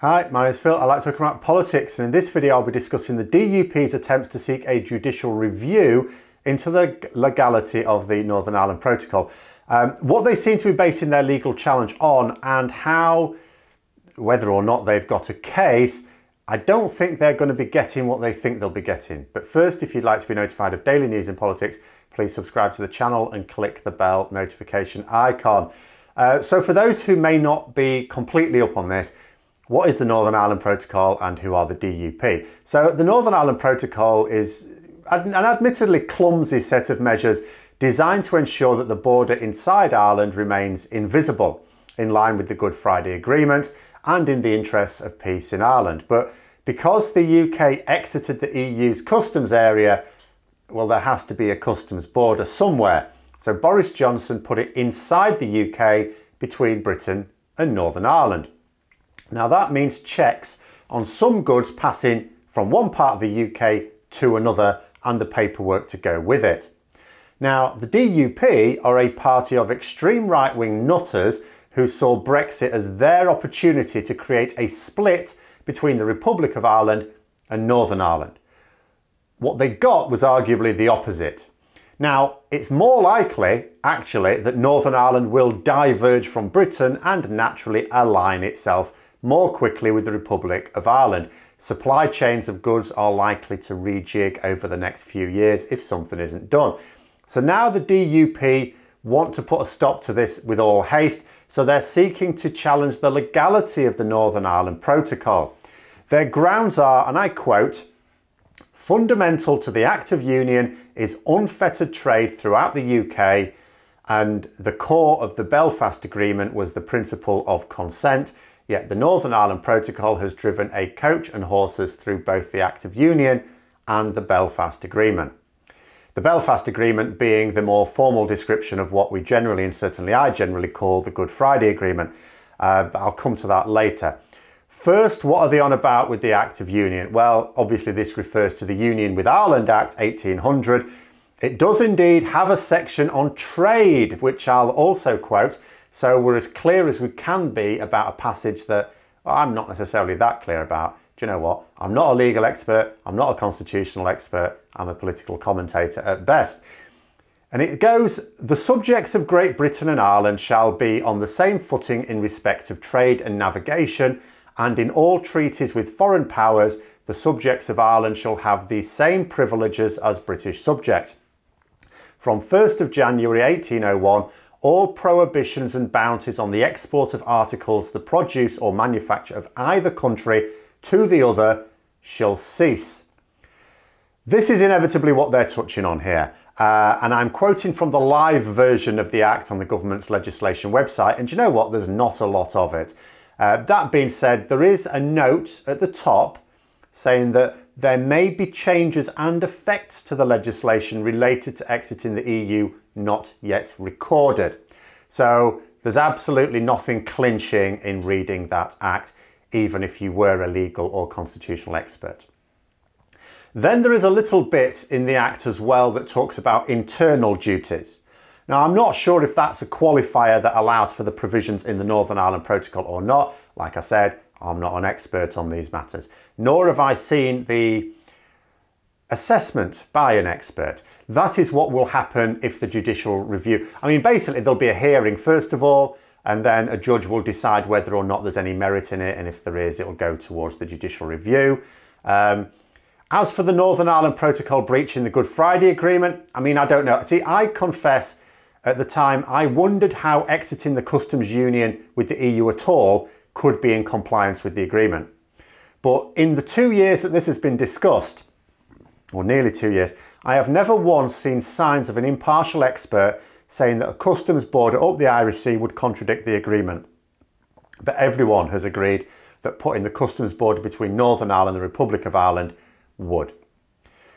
Hi, my name is Phil. I like talking about politics and in this video I'll be discussing the DUP's attempts to seek a judicial review into the legality of the Northern Ireland Protocol. Um, what they seem to be basing their legal challenge on and how, whether or not they've got a case, I don't think they're going to be getting what they think they'll be getting. But first, if you'd like to be notified of daily news in politics, please subscribe to the channel and click the bell notification icon. Uh, so for those who may not be completely up on this, what is the Northern Ireland Protocol and who are the DUP? So the Northern Ireland Protocol is an admittedly clumsy set of measures designed to ensure that the border inside Ireland remains invisible, in line with the Good Friday Agreement and in the interests of peace in Ireland. But because the UK exited the EU's customs area, well, there has to be a customs border somewhere. So Boris Johnson put it inside the UK between Britain and Northern Ireland. Now that means checks on some goods passing from one part of the UK to another and the paperwork to go with it. Now, the DUP are a party of extreme right-wing nutters who saw Brexit as their opportunity to create a split between the Republic of Ireland and Northern Ireland. What they got was arguably the opposite. Now, it's more likely, actually, that Northern Ireland will diverge from Britain and naturally align itself more quickly with the Republic of Ireland. Supply chains of goods are likely to rejig over the next few years if something isn't done. So now the DUP want to put a stop to this with all haste, so they're seeking to challenge the legality of the Northern Ireland Protocol. Their grounds are, and I quote, fundamental to the Act of Union is unfettered trade throughout the UK and the core of the Belfast Agreement was the principle of consent, yet the Northern Ireland Protocol has driven a coach and horses through both the Act of Union and the Belfast Agreement. The Belfast Agreement being the more formal description of what we generally, and certainly I generally call the Good Friday Agreement. Uh, I'll come to that later. First, what are they on about with the Act of Union? Well, obviously this refers to the Union with Ireland Act 1800. It does indeed have a section on trade, which I'll also quote, so we're as clear as we can be about a passage that I'm not necessarily that clear about. Do you know what? I'm not a legal expert, I'm not a constitutional expert, I'm a political commentator at best. And it goes, the subjects of Great Britain and Ireland shall be on the same footing in respect of trade and navigation, and in all treaties with foreign powers, the subjects of Ireland shall have the same privileges as British subjects. From 1st of January 1801, all prohibitions and bounties on the export of articles, the produce or manufacture of either country to the other shall cease. This is inevitably what they're touching on here. Uh, and I'm quoting from the live version of the Act on the government's legislation website. And you know what? There's not a lot of it. Uh, that being said, there is a note at the top saying that there may be changes and effects to the legislation related to exiting the EU not yet recorded. So there's absolutely nothing clinching in reading that act, even if you were a legal or constitutional expert. Then there is a little bit in the Act as well that talks about internal duties. Now, I'm not sure if that's a qualifier that allows for the provisions in the Northern Ireland Protocol or not. Like I said, I'm not an expert on these matters, nor have I seen the assessment by an expert. That is what will happen if the judicial review, I mean, basically there'll be a hearing first of all, and then a judge will decide whether or not there's any merit in it, and if there is, it'll go towards the judicial review. Um, as for the Northern Ireland Protocol breaching the Good Friday Agreement, I mean, I don't know. See, I confess at the time, I wondered how exiting the customs union with the EU at all could be in compliance with the agreement. But in the two years that this has been discussed, or nearly two years, I have never once seen signs of an impartial expert saying that a customs border up the Irish Sea would contradict the agreement. But everyone has agreed that putting the customs border between Northern Ireland and the Republic of Ireland would.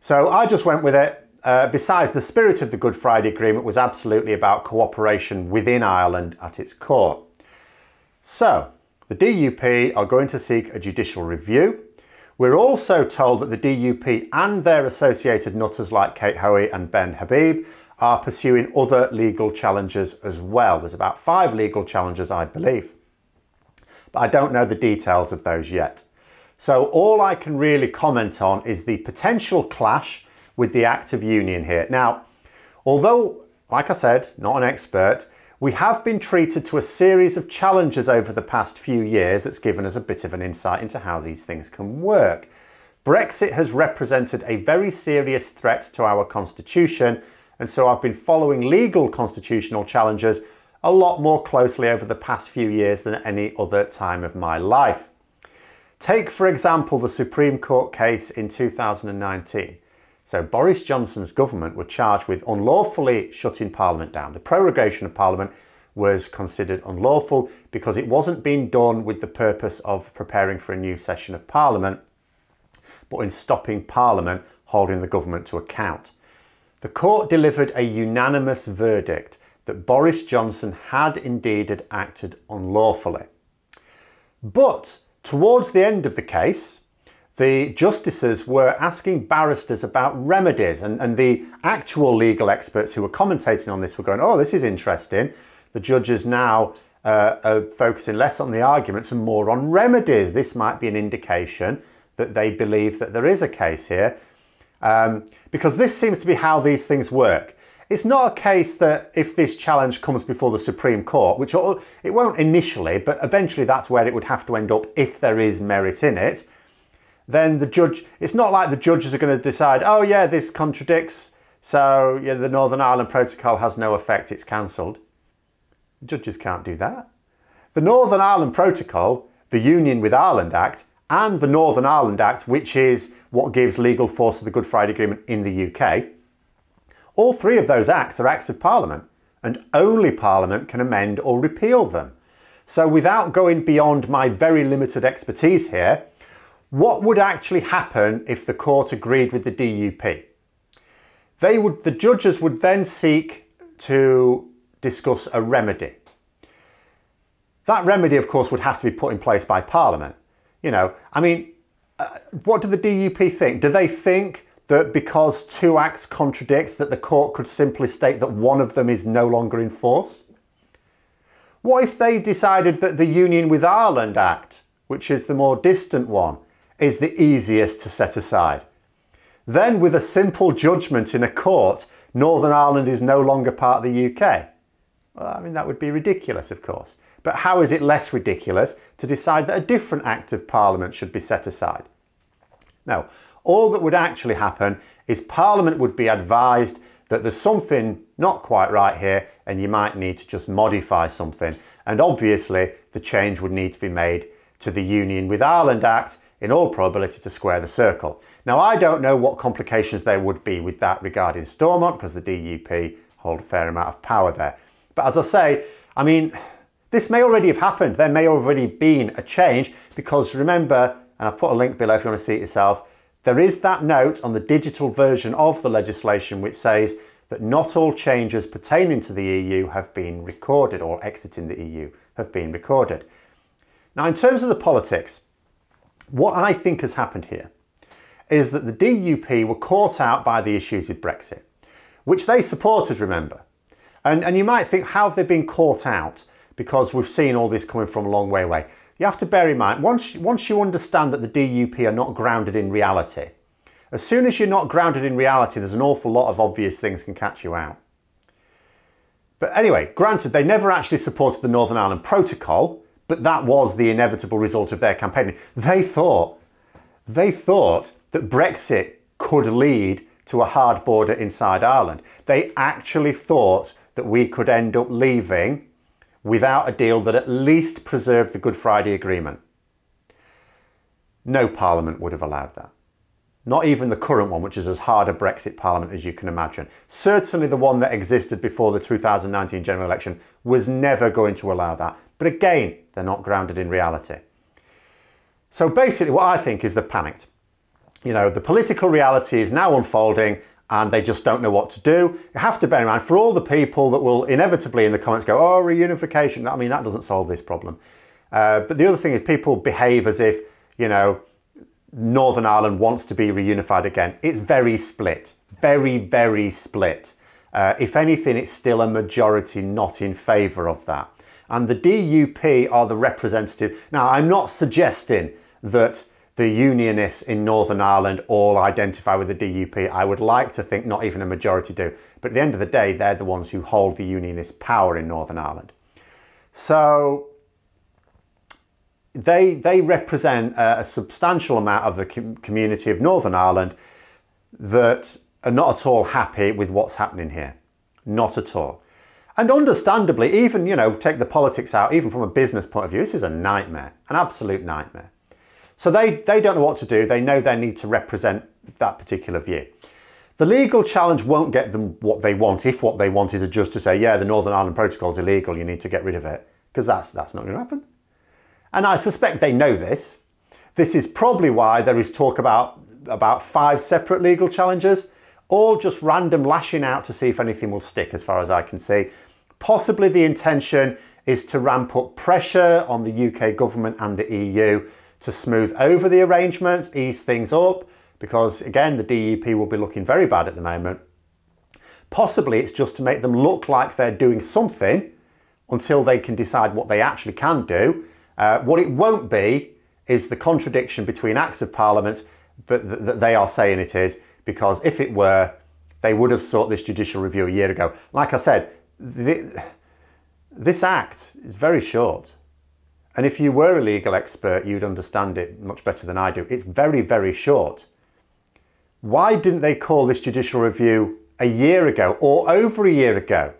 So I just went with it. Uh, besides, the spirit of the Good Friday Agreement was absolutely about cooperation within Ireland at its core. So, the DUP are going to seek a judicial review we're also told that the DUP and their associated nutters like Kate Hoey and Ben Habib are pursuing other legal challenges as well. There's about five legal challenges, I believe. but I don't know the details of those yet. So all I can really comment on is the potential clash with the Act of Union here. Now, although, like I said, not an expert, we have been treated to a series of challenges over the past few years that's given us a bit of an insight into how these things can work. Brexit has represented a very serious threat to our constitution, and so I've been following legal constitutional challenges a lot more closely over the past few years than at any other time of my life. Take, for example, the Supreme Court case in 2019. So Boris Johnson's government were charged with unlawfully shutting Parliament down. The prorogation of Parliament was considered unlawful because it wasn't being done with the purpose of preparing for a new session of Parliament, but in stopping Parliament holding the government to account. The court delivered a unanimous verdict that Boris Johnson had indeed acted unlawfully. But towards the end of the case, the justices were asking barristers about remedies and, and the actual legal experts who were commentating on this were going, oh, this is interesting. The judges now uh, are focusing less on the arguments and more on remedies. This might be an indication that they believe that there is a case here um, because this seems to be how these things work. It's not a case that if this challenge comes before the Supreme Court, which it won't initially, but eventually that's where it would have to end up if there is merit in it, then the judge, it's not like the judges are going to decide, oh yeah, this contradicts, so yeah, the Northern Ireland Protocol has no effect, it's cancelled. Judges can't do that. The Northern Ireland Protocol, the Union with Ireland Act, and the Northern Ireland Act, which is what gives legal force to the Good Friday Agreement in the UK, all three of those acts are acts of Parliament, and only Parliament can amend or repeal them. So without going beyond my very limited expertise here, what would actually happen if the court agreed with the DUP? They would, the judges would then seek to discuss a remedy. That remedy, of course, would have to be put in place by Parliament. You know, I mean, uh, what do the DUP think? Do they think that because two acts contradict that the court could simply state that one of them is no longer in force? What if they decided that the Union with Ireland Act, which is the more distant one, is the easiest to set aside. Then with a simple judgment in a court, Northern Ireland is no longer part of the UK. Well, I mean, that would be ridiculous, of course. But how is it less ridiculous to decide that a different Act of Parliament should be set aside? Now, all that would actually happen is Parliament would be advised that there's something not quite right here and you might need to just modify something. And obviously, the change would need to be made to the Union with Ireland Act in all probability to square the circle. Now I don't know what complications there would be with that regarding Stormont because the DUP hold a fair amount of power there. But as I say, I mean, this may already have happened. There may already been a change because remember, and I've put a link below if you want to see it yourself, there is that note on the digital version of the legislation which says that not all changes pertaining to the EU have been recorded or exiting the EU have been recorded. Now in terms of the politics, what I think has happened here is that the DUP were caught out by the issues with Brexit, which they supported, remember. And, and you might think, how have they been caught out? Because we've seen all this coming from a long way away. You have to bear in mind, once, once you understand that the DUP are not grounded in reality, as soon as you're not grounded in reality, there's an awful lot of obvious things can catch you out. But anyway, granted, they never actually supported the Northern Ireland Protocol, but that was the inevitable result of their campaigning. They thought, they thought that Brexit could lead to a hard border inside Ireland. They actually thought that we could end up leaving without a deal that at least preserved the Good Friday Agreement. No parliament would have allowed that. Not even the current one, which is as hard a Brexit parliament as you can imagine. Certainly the one that existed before the 2019 general election was never going to allow that. But again, they're not grounded in reality. So basically what I think is they're panicked. You know, the political reality is now unfolding and they just don't know what to do. You have to bear in mind, for all the people that will inevitably in the comments go, oh, reunification, I mean, that doesn't solve this problem. Uh, but the other thing is people behave as if, you know, Northern Ireland wants to be reunified again. It's very split, very, very split. Uh, if anything, it's still a majority not in favour of that. and the DUP are the representative. Now, I'm not suggesting that the Unionists in Northern Ireland all identify with the DUP. I would like to think not even a majority do. But at the end of the day, they're the ones who hold the Unionist power in Northern Ireland. So they, they represent a, a substantial amount of the com community of Northern Ireland that are not at all happy with what's happening here. Not at all. And understandably, even, you know, take the politics out, even from a business point of view, this is a nightmare, an absolute nightmare. So they, they don't know what to do. They know they need to represent that particular view. The legal challenge won't get them what they want if what they want is a judge to say, yeah, the Northern Ireland Protocol is illegal, you need to get rid of it, because that's, that's not going to happen. And I suspect they know this. This is probably why there is talk about, about five separate legal challenges, all just random lashing out to see if anything will stick as far as I can see. Possibly the intention is to ramp up pressure on the UK government and the EU to smooth over the arrangements, ease things up, because again, the DUP will be looking very bad at the moment. Possibly it's just to make them look like they're doing something until they can decide what they actually can do. Uh, what it won't be is the contradiction between Acts of Parliament, but that th they are saying it is, because if it were, they would have sought this judicial review a year ago. Like I said, this act is very short. And if you were a legal expert, you'd understand it much better than I do. It's very, very short. Why didn't they call this judicial review a year ago or over a year ago?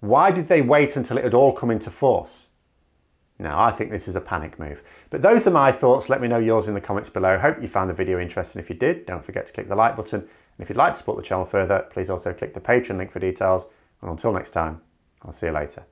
Why did they wait until it had all come into force? Now, I think this is a panic move. But those are my thoughts. Let me know yours in the comments below. Hope you found the video interesting. If you did, don't forget to click the like button. And if you'd like to support the channel further, please also click the Patreon link for details. And until next time, I'll see you later.